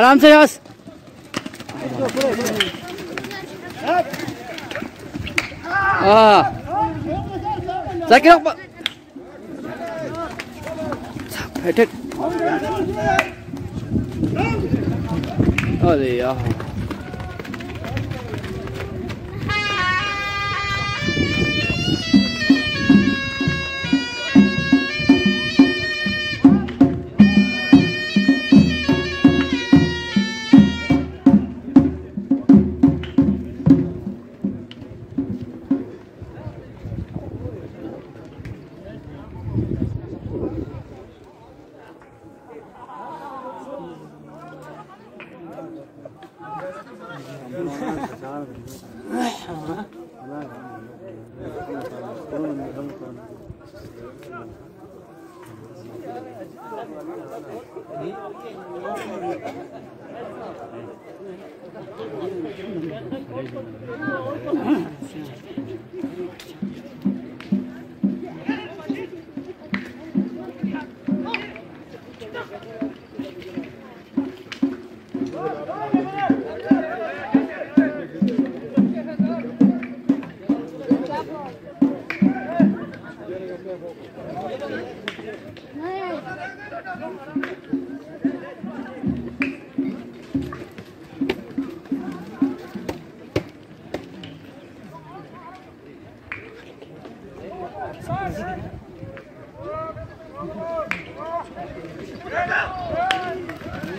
آرام سے یاس ہاں۔ ساکر ارے یار۔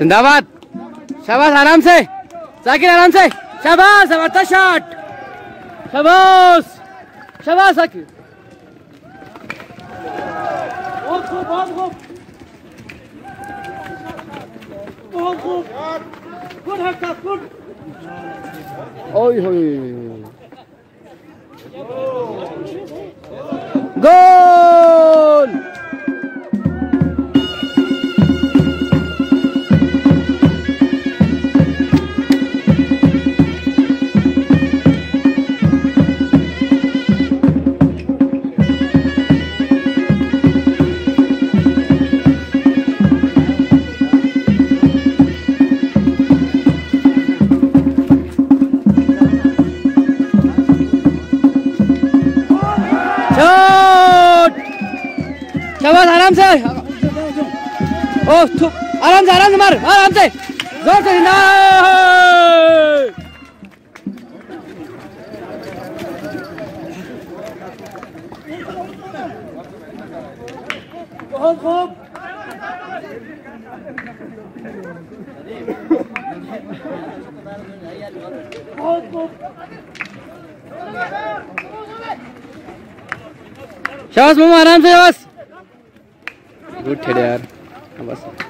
زندہ باد شاباش آرام سے۔ ذاکر آرام سے۔ شاباش زبردست شاٹ۔ شاباش شاباش ذاکر۔ خوب خوب، بہت خوب۔ بہت خوب۔ گڈ ہٹا گڈ۔ اوئے ہوئے۔ گول۔ آرام سے مار آرام سے زور سے بہت خوب بہت خوب شاہ مما آرام سے بس گڈ ٹھیک یار بس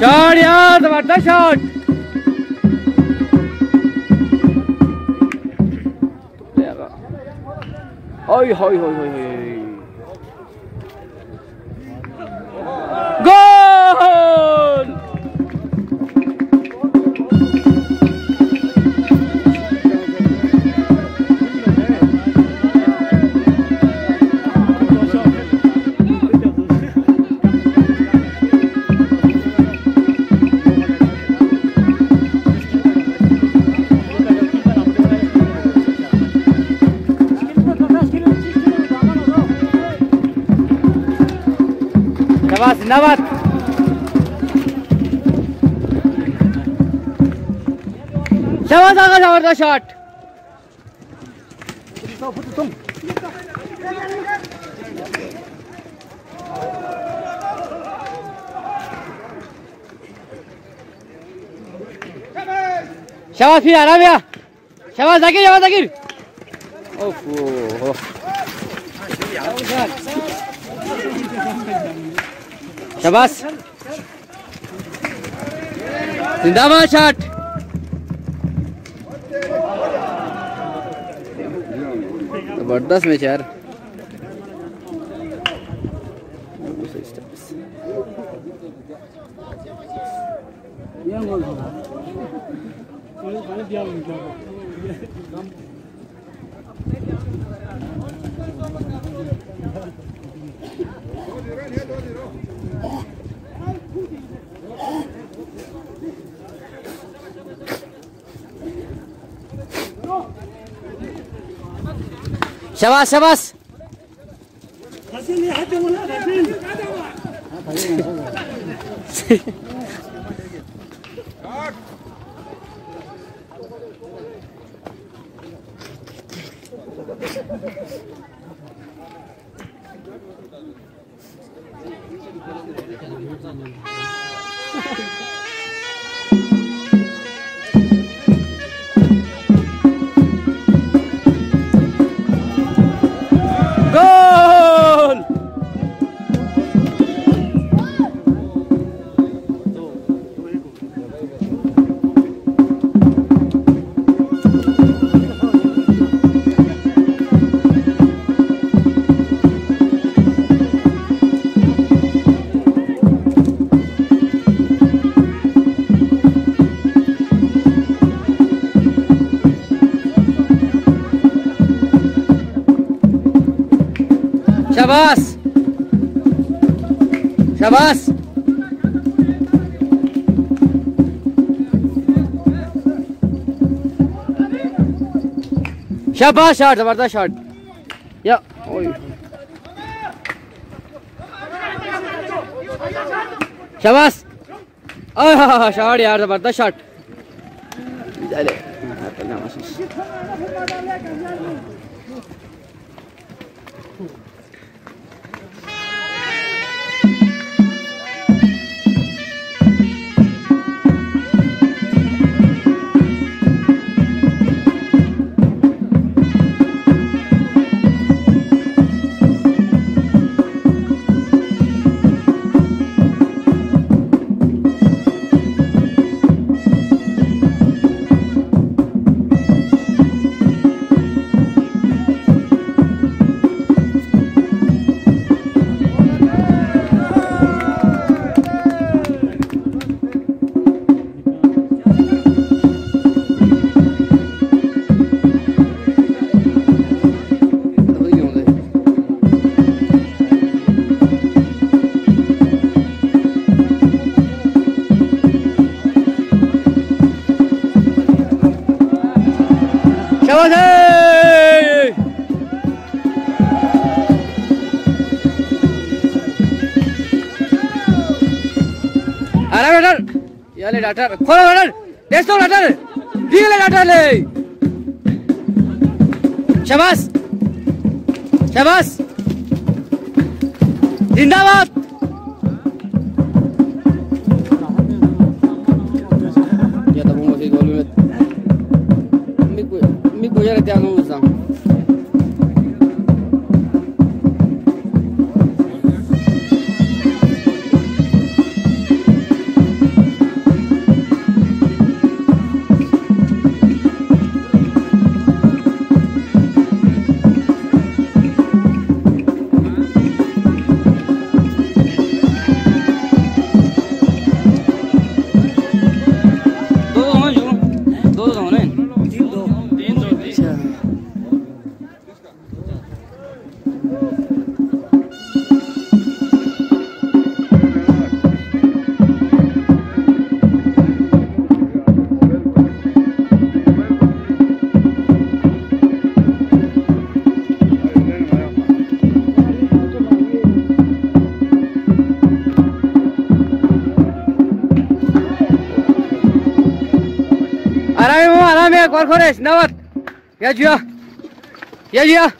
شاٹ یار زبردست shot high high high high نوت شباز زبردست شاٹ شباز پھر آنا بیا شباز ذکر شباز ذکر اوف شباس زندہ باد شاٹ. زبردست میچ یار. شباس شباس غسيل يا حاج مولانا Şabas. Şabas. Şabas şart var da şart. Ya oy. Şabas. Ah şart yerde var da şart. Doctor. కొల వేస్తాం డాక్టర్. దిగలే డాక్టర్లే شاباش شاباش زندہ باد یا تمام اسی گول میں میں کو یار دیا Korek, Warkores, Nawat. Ya Jia. Ya Jia.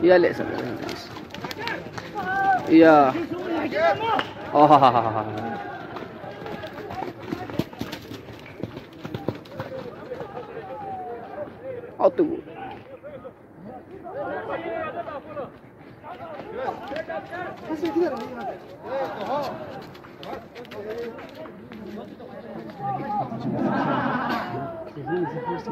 Ya lek Iya. Oh. Oh tunggu. Thank you. Ну, пусть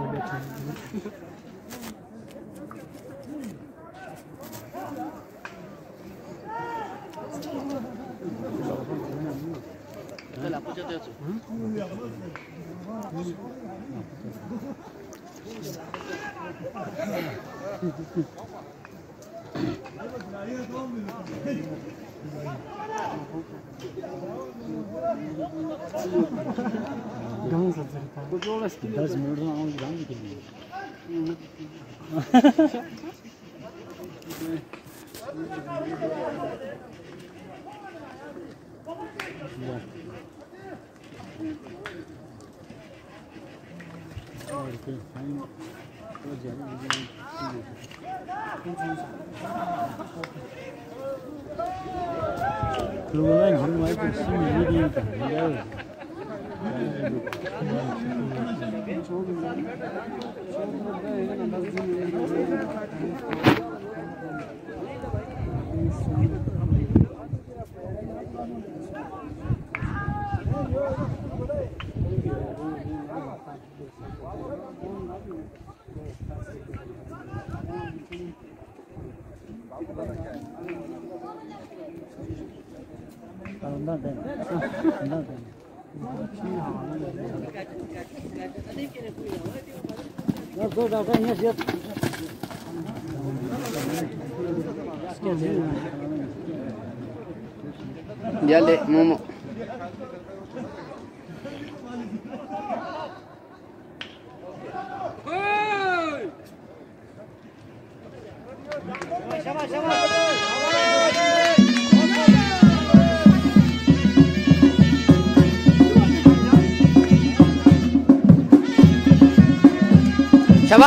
گاؤں کا دس منٹ میں آؤں گاؤں کے لیے Okay, fine. 그거는 한 마리 11일이니까 저기 저기 Ondan ben. Ondan ben. Ya dur da ben yaz yat. Gel Momo. coba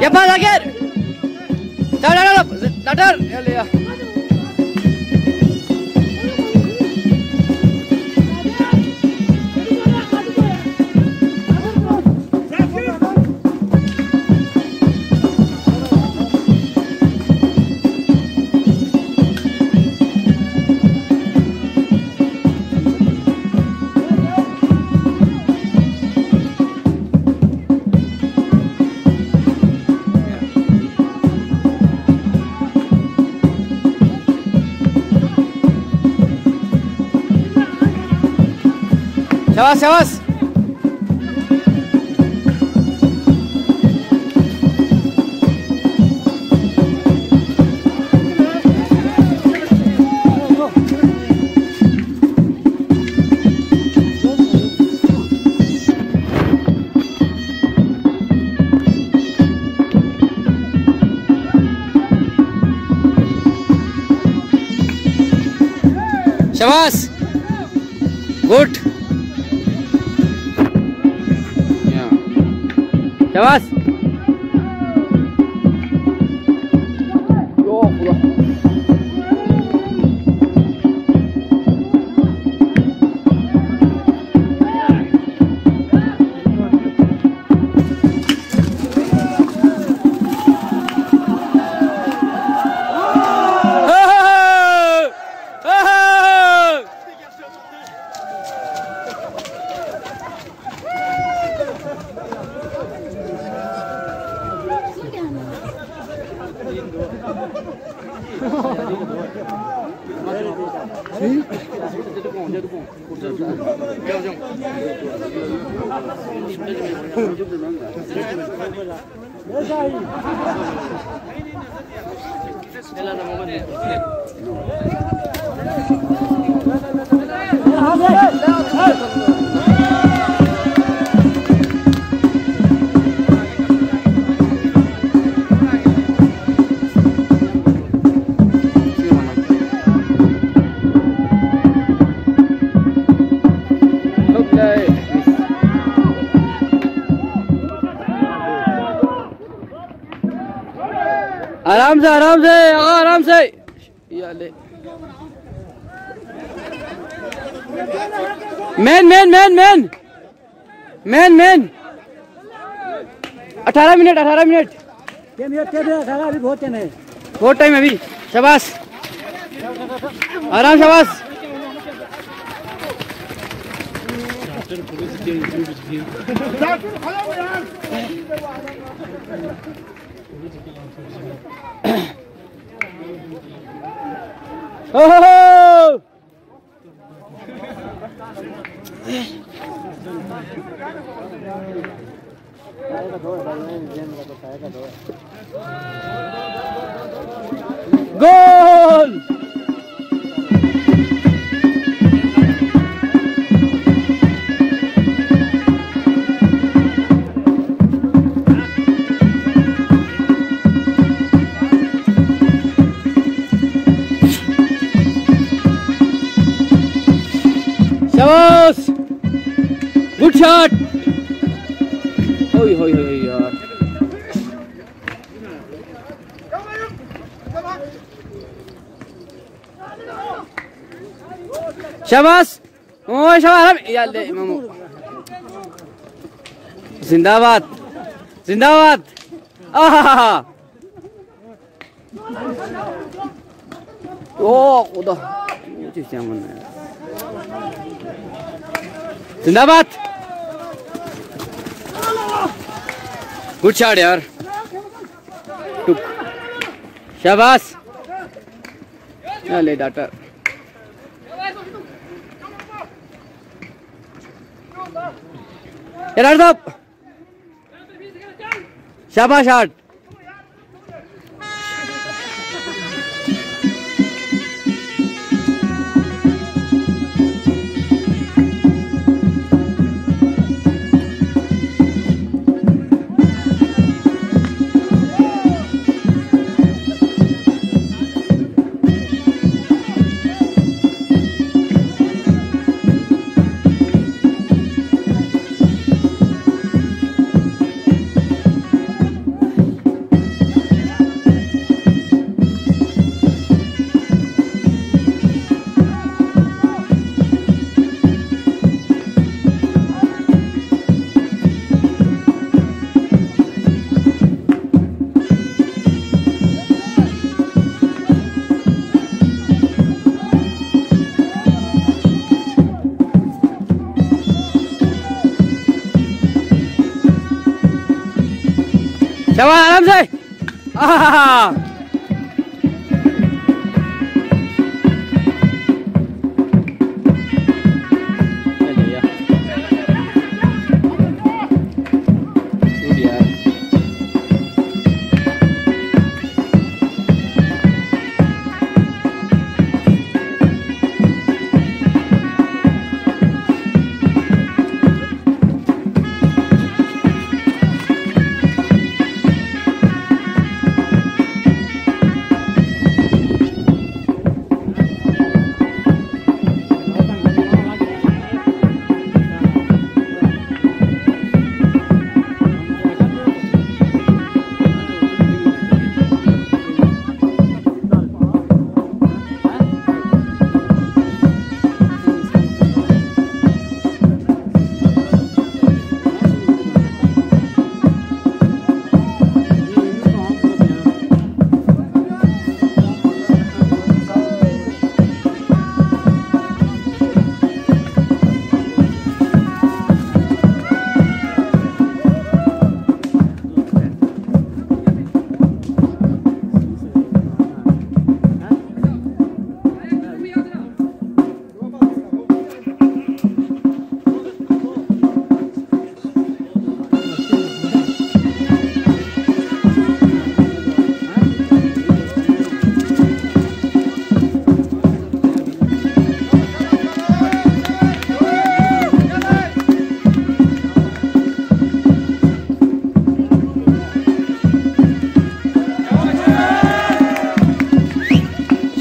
Ya pak lagi Dale, dale, dale, dale. Shams good ¿Te vas? ね。آرام سے آرام سے، آقا، آرام سے۔ یا لے مین مین مین مین۔ مین مین۔ اٹھارہ منٹ اٹھارہ منٹ۔ بہت ٹائم ہے بہت ٹائم ابھی۔ شباس آرام شباس اوہ Oh! Richard! Oy oy oy ya. Şabas! Oy şabas abi. İlerle İmamoğlu. Zindabat. Zindabat. Ah. Yok o da. Ne diyorsun sen bunlara? Zindabat. Good shot یار شہباز شاباش چلے doctor Get! 小王来他们这啊哈哈。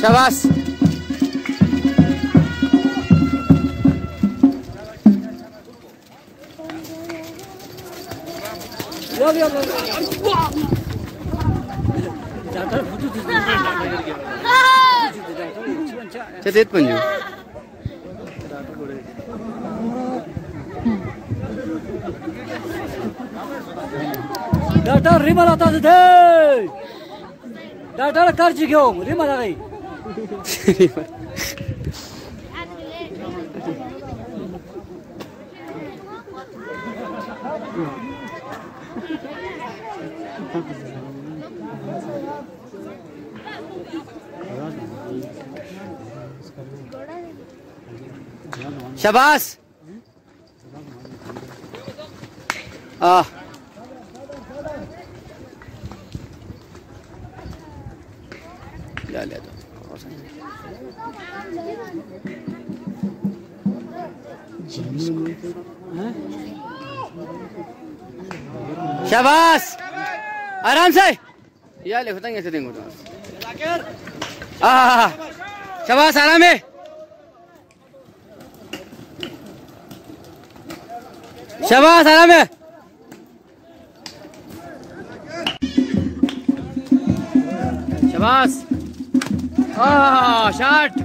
Başa bas. Yol yol Çet etmen yok. Data rimal atası değil. Data karşı geliyorum. Rimal ağayı. Shabbas? Ah. شاباش آرام سے! یا لے ہوتا ایسے دیں گے شباس آرام ہے؟ شباس آرام ہے؟ شباس 啊，下去。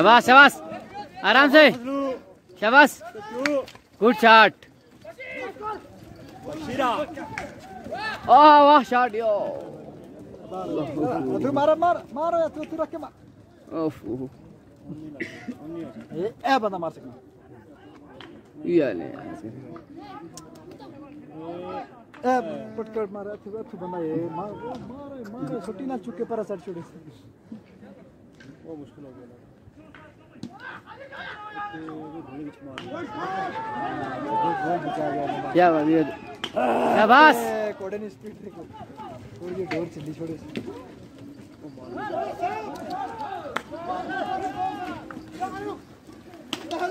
شباش شباش آرام سے۔ شباش گڈ شاٹ۔ واہ شاٹ چکے پر سر چھوڑے کیا بات ہے؟ شاباش! کوڑے سپیڈ دیکھو اور ڈور چلی چھوڑے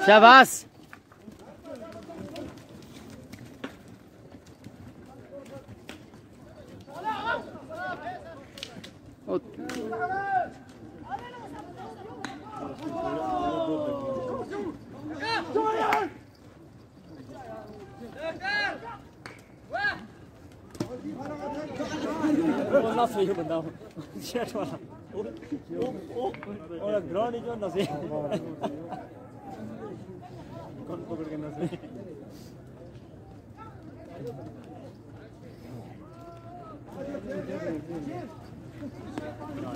شاباش بولنا صحیح بندہ شیٹ والا اور گراؤنڈ جو نسی کون پکڑ کے نسی کوئی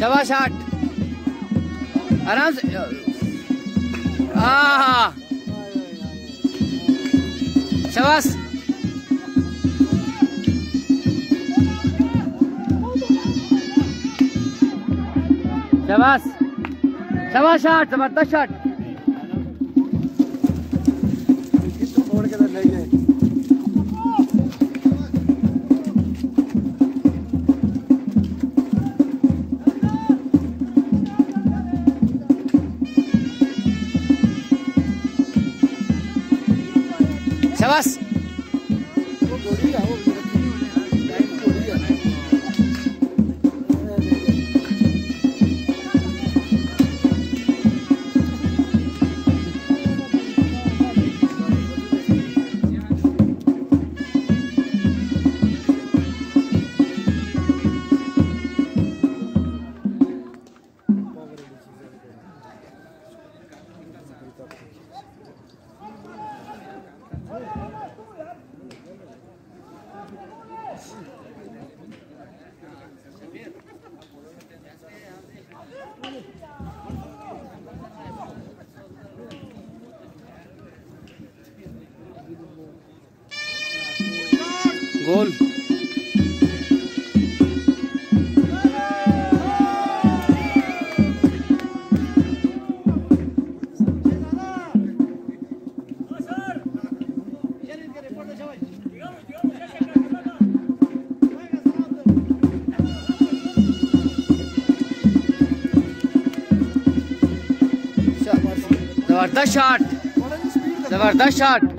سوا ساٹھ۔ آرام سے ہاں شاباش سوا شاباش آٹھ زبردست شاٹ زبردست شاٹ زبردست شاٹ۔